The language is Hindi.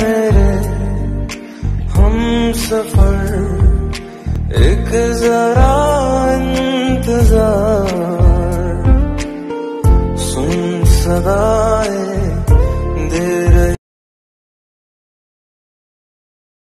मेरे हम सफ़र एक जरा इंतज़ार सुन सदाए